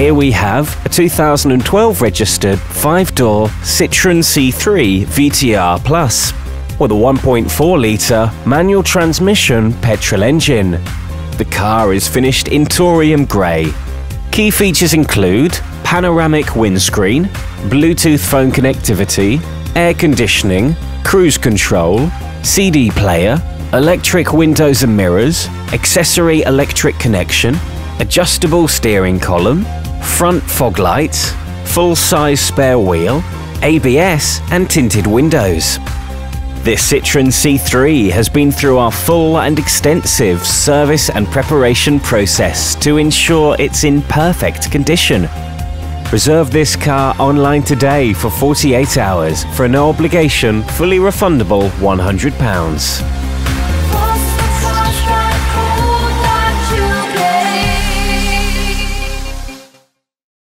Here we have a 2012 registered 5-door Citroën C3 VTR Plus with a 1.4 litre manual transmission petrol engine. The car is finished in Thorium Grey. Key features include panoramic windscreen, Bluetooth phone connectivity, air conditioning, cruise control, CD player, electric windows and mirrors, accessory electric connection, adjustable steering column, front fog lights, full-size spare wheel, ABS and tinted windows. This Citroën C3 has been through our full and extensive service and preparation process to ensure it's in perfect condition. Reserve this car online today for 48 hours for an obligation, fully refundable £100.